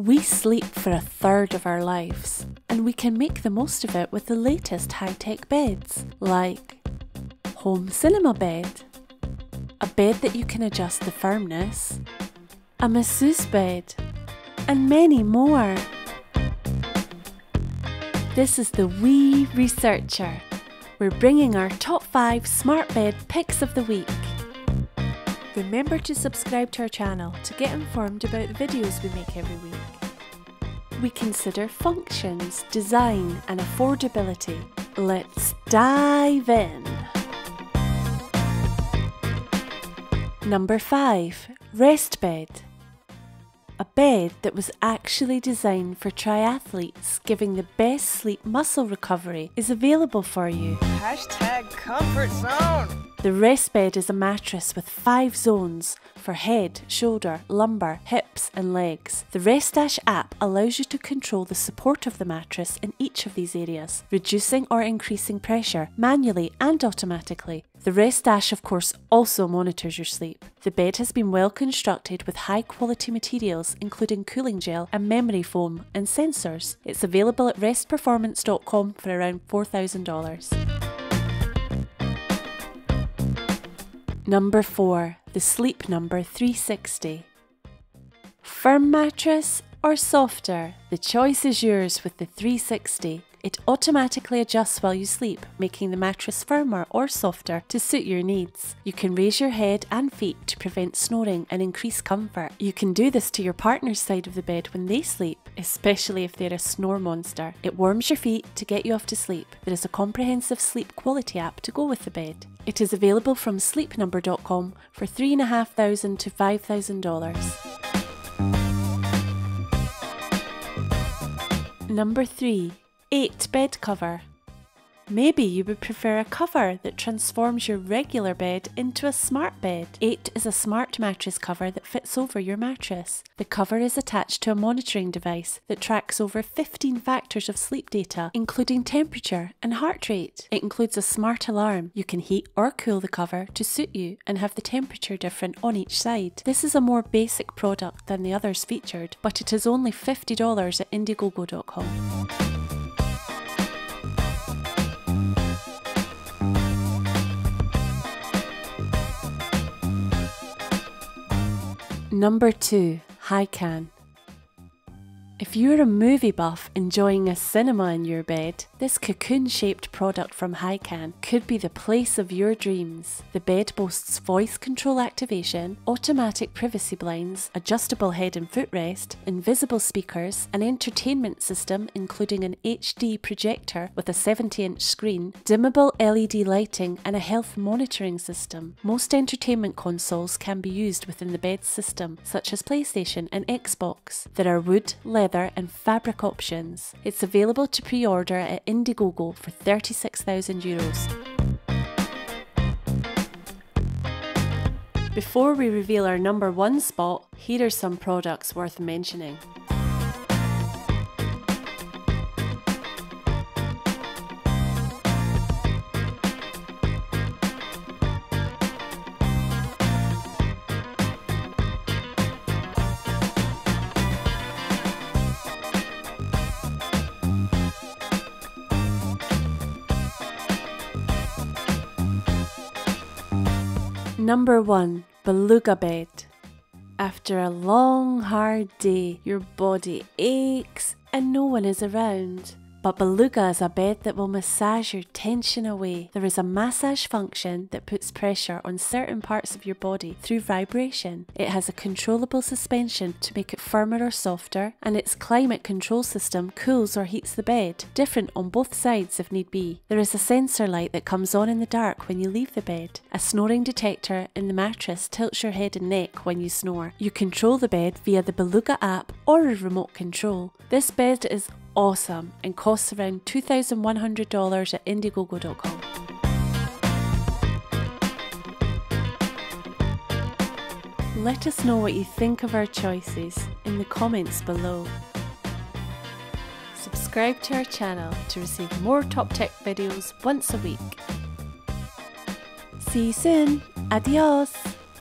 We sleep for a third of our lives, and we can make the most of it with the latest high tech beds, like home cinema bed, a bed that you can adjust the firmness, a masseuse bed, and many more. This is the Wee Researcher. We're bringing our top 5 smart bed picks of the week. Remember to subscribe to our channel to get informed about the videos we make every week. We consider functions, design, and affordability. Let's dive in. Number 5 Rest Bed. A bed that was actually designed for triathletes giving the best sleep muscle recovery is available for you. Hashtag comfort zone. The rest bed is a mattress with five zones for head, shoulder, lumbar, hips, and legs. The Rest Dash app allows you to control the support of the mattress in each of these areas, reducing or increasing pressure manually and automatically. The Rest Dash, of course, also monitors your sleep. The bed has been well constructed with high quality materials, including cooling gel and memory foam and sensors. It's available at restperformance.com for around $4,000. Number 4. The Sleep Number 360. Firm mattress or softer? The choice is yours with the 360. It automatically adjusts while you sleep, making the mattress firmer or softer to suit your needs. You can raise your head and feet to prevent snoring and increase comfort. You can do this to your partner's side of the bed when they sleep, especially if they're a snore monster. It warms your feet to get you off to sleep. There is a comprehensive sleep quality app to go with the bed. It is available from sleepnumber.com for 3,500 to $5,000. Number 3 8 bed cover. Maybe you would prefer a cover that transforms your regular bed into a smart bed. 8 is a smart mattress cover that fits over your mattress. The cover is attached to a monitoring device that tracks over 15 factors of sleep data, including temperature and heart rate. It includes a smart alarm. You can heat or cool the cover to suit you and have the temperature different on each side. This is a more basic product than the others featured, but it is only $50 at Indiegogo.com. Number 2 HiCAN if you're a movie buff enjoying a cinema in your bed, this cocoon shaped product from HiCAN could be the place of your dreams. The bed boasts voice control activation, automatic privacy blinds, adjustable head and footrest, invisible speakers, an entertainment system including an HD projector with a 70 inch screen, dimmable LED lighting, and a health monitoring system. Most entertainment consoles can be used within the bed system, such as PlayStation and Xbox. There are wood, leather, leather and fabric options. It's available to pre-order at Indiegogo for 36,000 euros. Before we reveal our number one spot, here are some products worth mentioning. Number 1 Balluga Bed. After a long, hard day, your body aches and no one is around. But Balluga is a bed that will massage your tension away. There is a massage function that puts pressure on certain parts of your body through vibration. It has a controllable suspension to make it firmer or softer, and its climate control system cools or heats the bed, different on both sides if need be. There is a sensor light that comes on in the dark when you leave the bed. A snoring detector in the mattress tilts your head and neck when you snore. You control the bed via the Balluga app or a remote control. This bed is awesome and costs around $2,100 at Indiegogo.com. Let us know what you think of our choices in the comments below. Subscribe to our channel to receive more top tech videos once a week. See you soon. Adios.